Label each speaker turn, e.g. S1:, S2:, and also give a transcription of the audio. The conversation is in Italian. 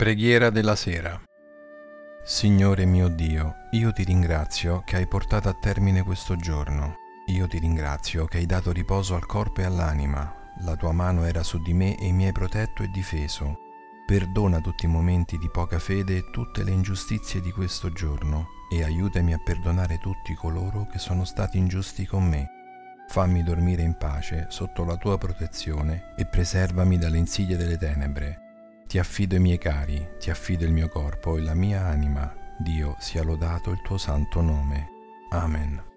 S1: Preghiera della sera. Signore mio Dio, io ti ringrazio che hai portato a termine questo giorno. Io ti ringrazio che hai dato riposo al corpo e all'anima. La tua mano era su di me e mi hai protetto e difeso. Perdona tutti i momenti di poca fede e tutte le ingiustizie di questo giorno e aiutami a perdonare tutti coloro che sono stati ingiusti con me. Fammi dormire in pace sotto la tua protezione e preservami dalle insidie delle tenebre. Ti affido i miei cari, ti affido il mio corpo e la mia anima. Dio sia lodato il tuo santo nome. Amen.